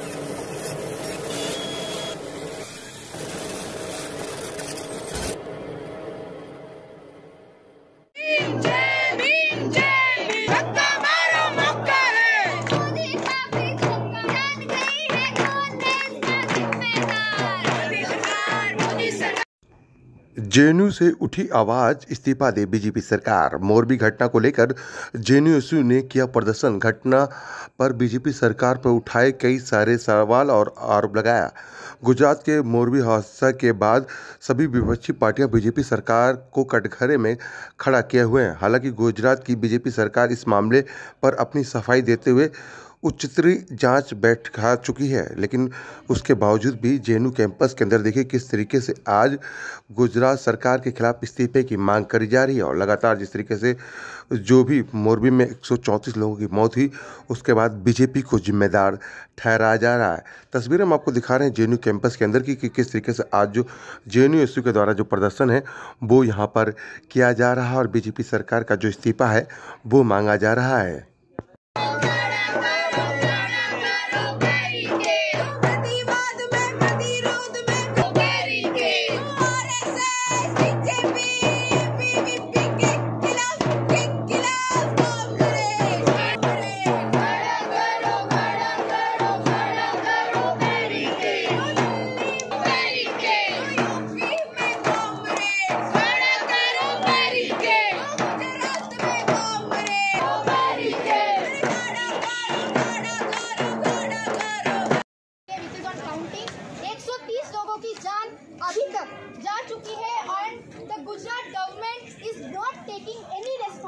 Thank you. JNU से उठी आवाज़ इस्तीफा दे बीजेपी सरकार। मोरबी घटना को लेकर जेएनयू ने किया प्रदर्शन। घटना पर बीजेपी सरकार पर उठाए कई सारे सवाल और आरोप लगाया। गुजरात के मोरबी हादसा के बाद सभी विपक्षी पार्टियाँ बीजेपी सरकार को कटघरे में खड़ा किए हुए हैं। हालाँकि गुजरात की बीजेपी सरकार इस मामले पर अपनी सफ़ाई देते हुए उच्चतरीय जाँच बैठा चुकी है, लेकिन उसके बावजूद भी जेएनयू कैंपस के अंदर देखिए किस तरीके से आज गुजरात सरकार के खिलाफ इस्तीफे की मांग करी जा रही है और लगातार जिस तरीके से जो भी मोरबी में 134 लोगों की मौत हुई, उसके बाद बीजेपी को जिम्मेदार ठहराया जा रहा है। तस्वीरें हम आपको दिखा रहे हैं जेएनयू कैंपस के अंदर की कि किस तरीके से आज जो जेएनयू एसयू के द्वारा जो प्रदर्शन है, वो यहाँ पर किया जा रहा है और बीजेपी सरकार का जो इस्तीफा है, वो मांगा जा रहा है।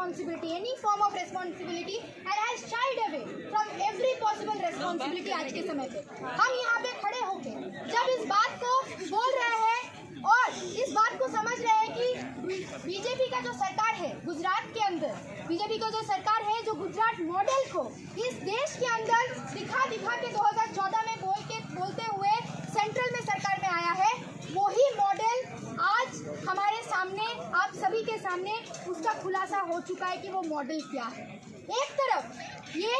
Responsibility, any form of responsibility and has shied away from every possible responsibility आज के समय पे। हम यहाँ पे खड़े होके जब इस बात को बोल रहे हैं और इस बात को समझ रहे हैं कि बीजेपी का जो सरकार है गुजरात के अंदर, बीजेपी का जो सरकार है, जो गुजरात मॉडल को इस देश के अंदर दिखा दिखा के 2014 में बोल के, बोलते हुए सेंट्रल में सरकार में आया है, वही मॉडल आज हमारे सामने, आप सभी के सामने उसका खुलासा हो चुका है कि वो मॉडल क्या है। एक तरफ़, ये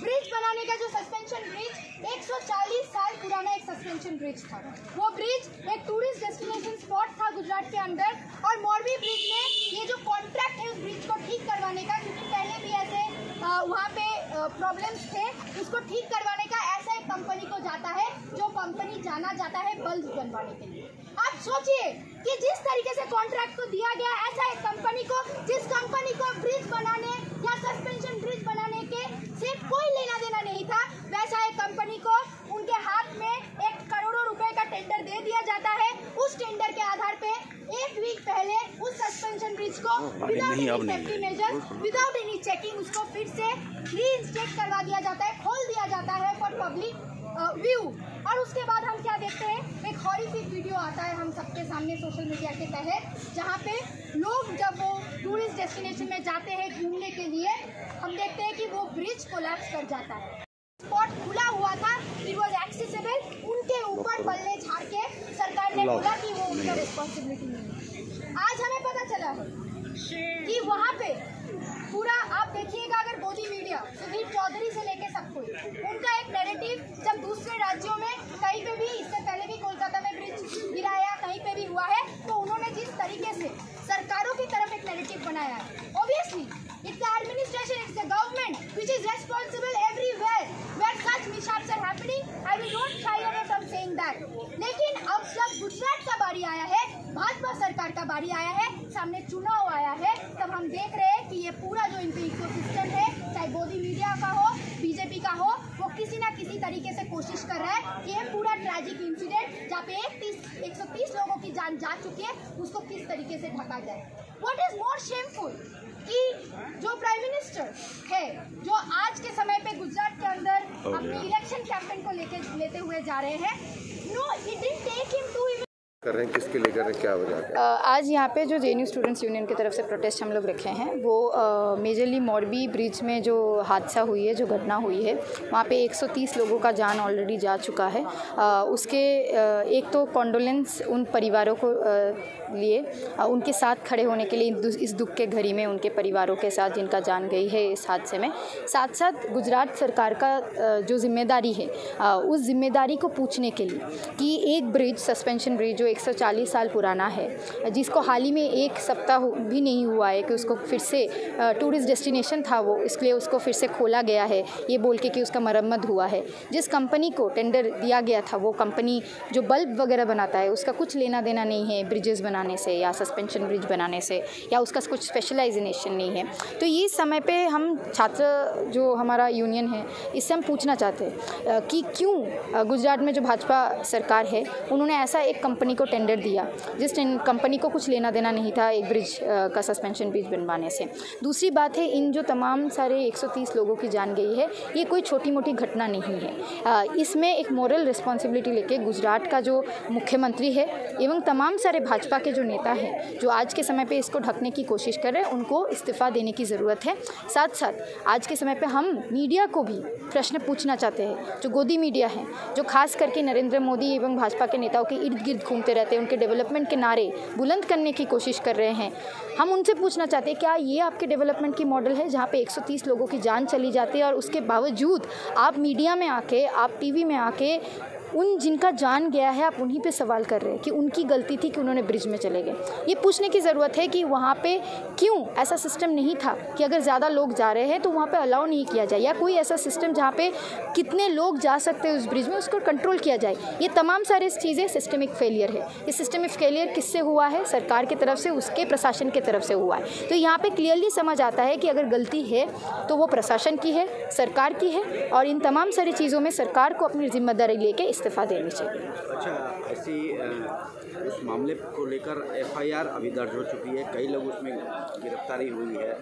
ब्रिज बनाने का जो सस्पेंशन ब्रिज 140 साल पुराना एक सस्पेंशन ब्रिज था। वो ब्रिज एक टूरिस्ट डेस्टिनेशन स्पॉट था गुजरात के अंदर और मोरबी ब्रिज में ये जो कॉन्ट्रैक्ट है उस ब्रिज को ठीक करवाने का, क्योंकि पहले भी ऐसे वहाँ पे प्रॉब्लम्स थे, उसको ठीक करवाने का ऐसा एक कंपनी को जाता है जो कंपनी जाना जाता है बल्ब बनवाने के लिए। आप सोचिए कि जिस तरीके से कॉन्ट्रैक्ट को दिया गया ऐसा एक कंपनी को जिस कंपनी को ब्रिज बनाने या सस्पेंशन ब्रिज बनाने के से कोई लेना देना नहीं था वैसा एक कंपनी को उनके हाथ में एक करोड़ों रुपए का टेंडर दे दिया जाता है। उस टेंडर के आधार पे एक वीक पहले उस सस्पेंशन ब्रिज को without any safety measure without any checking उसको फिर से रीइंस्टेट करवा दिया जाता है। दिया जाता है फॉर पब्लिक व्यू और उसके बाद हम क्या देखते हैं? एक हॉरिफिक वीडियो आता है हम सबके सामने सोशल मीडिया के तहत जहाँ पे लोग जब वो टूरिस्ट डेस्टिनेशन में जाते हैं घूमने के लिए हम देखते हैं कि वो ब्रिज कोलैप्स कर जाता है। स्पॉट खुला हुआ था इट वॉज़ एक्सेसिबल उनके ऊपर बल्ले झाड़ के सरकार ने बोला कि वो उनका रिस्पॉन्सिबिलिटी नहीं है। आज हमें पता चला कि वहाँ पे पूरा आप देखिएगा अगर मोदी मीडिया सुधीर चौधरी से लेके सब कोई उनका एक नैरेटिव जब दूसरे राज्यों में कहीं पे भी इससे पहले भी कोलकाता में ब्रिज गिराया कहीं पे भी हुआ है तो उन्होंने जिस तरीके से सरकारों की तरफ़ एक नैरेटिव बनाया है। Obviously it's the administration it's the government which is responsible everywhere where such mishaps are happening I will not shy away from saying that लेकिन अब जब गुजरात का बारी आया है, भाजपा सरकार का बारी आया है, सामने चुनाव आया है, तब हम देख रहे हैं कि ये पूरा जो इनका इकोसिस्टम है, चाहे मोदी मीडिया का हो, बीजेपी का हो, वो किसी ना किसी तरीके से कोशिश कर ट्रैजिक इंसिडेंट जहाँ पे एक तीस एक सौ तीस लोगों की जान जा चुकी है उसको किस तरीके से ढका जाए? वट इज़ मोर शेमफुल कि जो प्राइम मिनिस्टर है जो आज के समय पे गुजरात के अंदर अपने इलेक्शन कैंपेन को लेके लेते हुए जा रहे हैं no it didn't take him to कर रहे हैं किसके लिए कर रहे हैं क्या वजह आज यहाँ पे जो जे स्टूडेंट्स यूनियन की तरफ़ से प्रोटेस्ट हम लोग रखे हैं वो मेजरली मोरबी ब्रिज में जो हादसा हुई है जो घटना हुई है वहाँ पे 130 लोगों का जान ऑलरेडी जा चुका है। अ, उसके अ, एक तो कॉन्डोलेंस उन परिवारों को अ, लिए उनके साथ खड़े होने के लिए इस दुख के घड़ी में उनके परिवारों के साथ जिनका जान गई है इस हादसे में। साथ साथ गुजरात सरकार का जो ज़िम्मेदारी है उस ज़िम्मेदारी को पूछने के लिए कि एक ब्रिज सस्पेंशन ब्रिज जो 140 साल पुराना है, जिसको हाल ही में एक सप्ताह भी नहीं हुआ है कि उसको फिर से टूरिस्ट डेस्टिनेशन था वो, इसलिए उसको फिर से खोला गया है, ये बोल के कि उसका मरम्मत हुआ है। जिस कंपनी को टेंडर दिया गया था, वो कंपनी जो बल्ब वगैरह बनाता है, उसका कुछ लेना देना नहीं है ब्रिजेस बनाने से या सस्पेंशन ब्रिज बनाने से, या उसका कुछ स्पेशलाइजेशन नहीं है। तो ये समय पर हम छात्र जो हमारा यूनियन है, इससे हम पूछना चाहते हैं कि क्यों गुजरात में जो भाजपा सरकार है, उन्होंने ऐसा एक कंपनी को टेंडर दिया। जिस कंपनी को कुछ लेना देना नहीं था, एक ब्रिज का सस्पेंशन ब्रिज बनवाने से। दूसरी बात है, इन जो तमाम सारे 130 लोगों की जान गई है, ये कोई छोटी मोटी घटना नहीं है। इसमें एक मॉरल रिस्पॉन्सिबिलिटी लेके गुजरात का जो मुख्यमंत्री है, एवं तमाम सारे भाजपा के जो नेता हैं, जो आज के समय पर इसको ढकने की कोशिश कर रहे हैं, उनको इस्तीफ़ा देने की ज़रूरत है। साथ साथ आज के समय पर हम मीडिया को भी प्रश्न पूछना चाहते हैं, जो गोदी मीडिया है, जो खास करके नरेंद्र मोदी एवं भाजपा के नेताओं के इर्द गिर्द घूमते रहते हैं, उनके डेवलपमेंट के नारे बुलंद करने की कोशिश कर रहे हैं। हम उनसे पूछना चाहते हैं, क्या ये आपके डेवलपमेंट की मॉडल है जहाँ पे 130 लोगों की जान चली जाती है और उसके बावजूद आप मीडिया में आके, आप टीवी में आके उन जिनका जान गया है, आप उन्हीं पे सवाल कर रहे हैं कि उनकी गलती थी कि उन्होंने ब्रिज में चले गए। ये पूछने की ज़रूरत है कि वहाँ पे क्यों ऐसा सिस्टम नहीं था कि अगर ज़्यादा लोग जा रहे हैं तो वहाँ पे अलाउ नहीं किया जाए, या कोई ऐसा सिस्टम जहाँ पे कितने लोग जा सकते हैं उस ब्रिज में, उसको कंट्रोल किया जाए। ये तमाम सारी चीज़ें सिस्टमिक फेलियर है। ये सिस्टमिक फेलियर किससे हुआ है? सरकार की तरफ़ से, उसके प्रशासन की तरफ़ से हुआ है। तो यहाँ पर क्लियरली समझ आता है कि अगर गलती है तो वो प्रशासन की है, सरकार की है, और इन तमाम सारी चीज़ों में सरकार को अपनी ज़िम्मेदारी लेके इस्तीफ़ा देनी चाहिए। अच्छा ऐसी उस मामले को लेकर एफआईआर अभी दर्ज हो चुकी है। कई लोग उसमें गिरफ्तारी हुई है।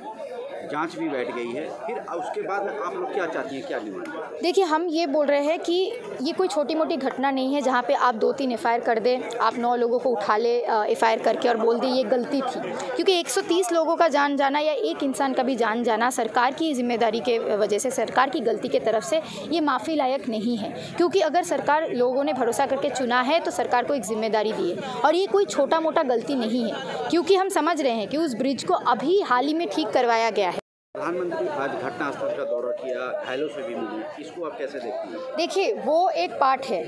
जाँच भी बैठ गई है। फिर उसके बाद आप लोग क्या चाहती हैं, क्या डिमांड? देखिए, हम ये बोल रहे हैं कि ये कोई छोटी मोटी घटना नहीं है जहाँ पे आप दो तीन एफ़ कर दें, आप नौ लोगों को उठा ले एफ़ करके और बोल दें ये गलती थी। क्योंकि 130 लोगों का जान जाना या एक इंसान का भी जान जाना सरकार की ज़िम्मेदारी के वजह से, सरकार की गलती के तरफ़ से ये माफ़ी लायक नहीं है। क्योंकि अगर सरकार लोगों ने भरोसा करके चुना है तो सरकार को एक ज़िम्मेदारी दी है और ये कोई छोटा मोटा गलती नहीं है। क्योंकि हम समझ रहे हैं कि उस ब्रिज को अभी हाल ही में ठीक करवाया गया प्रधानमंत्री आज घटनास्थल का दौरा किया, घायलों से भी मिली। इसको आप कैसे देखते हैं? देखिए, वो एक पार्ट है।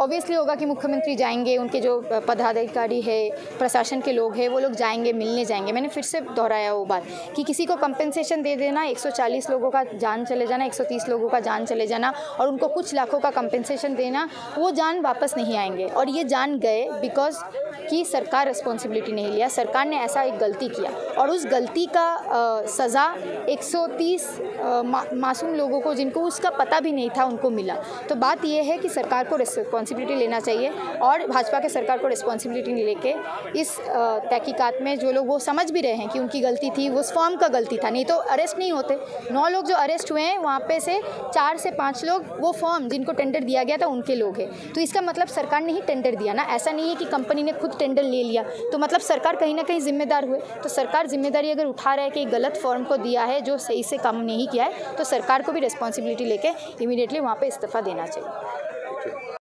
ऑब्वियसली होगा कि मुख्यमंत्री जाएँगे उनके जो पदाधिकारी है प्रशासन के लोग हैं वो लोग जाएँगे मिलने जाएँगे। मैंने फिर से दोहराया वो बात कि किसी को कंपेंसेशन दे देना 140 लोगों का जान चले जाना 130 लोगों का जान चले जाना और उनको कुछ लाखों का कंपेंसेशन देना वो जान वापस नहीं आएँगे। और ये जान गए बिकॉज़ कि सरकार रिस्पॉन्सिबिलिटी नहीं लिया सरकार ने ऐसा एक गलती किया। और उस गलती का अ, सज़ा 130 अ, मा, मासूम लोगों को जिनको उसका पता भी नहीं था उनको मिला। तो बात यह है कि सरकार को रिस्पॉन्सिबिलिटी लेना चाहिए और भाजपा के सरकार को रिस्पॉन्सिबिलिटी लेके इस तहकीकात में जो लोग वो समझ भी रहे हैं कि उनकी गलती थी उस फॉर्म का गलती था। नहीं तो अरेस्ट नहीं होते। नौ लोग जो अरेस्ट हुए हैं, वहाँ पे से चार से पाँच लोग वो फॉर्म जिनको टेंडर दिया गया था, उनके लोग हैं। तो इसका मतलब सरकार ने ही टेंडर दिया ना? ऐसा नहीं है कि कंपनी ने खुद टेंडर ले लिया। तो मतलब सरकार कहीं ना कहीं जिम्मेदार हुए। तो सरकार ज़िम्मेदारी अगर उठा रहा है कि गलत फॉर्म को दिया है, जो सही से काम नहीं किया है तो सरकार को भी रिस्पॉन्सिबिलिटी लेके इमीडिएटली वहाँ पे इस्तीफा देना चाहिए।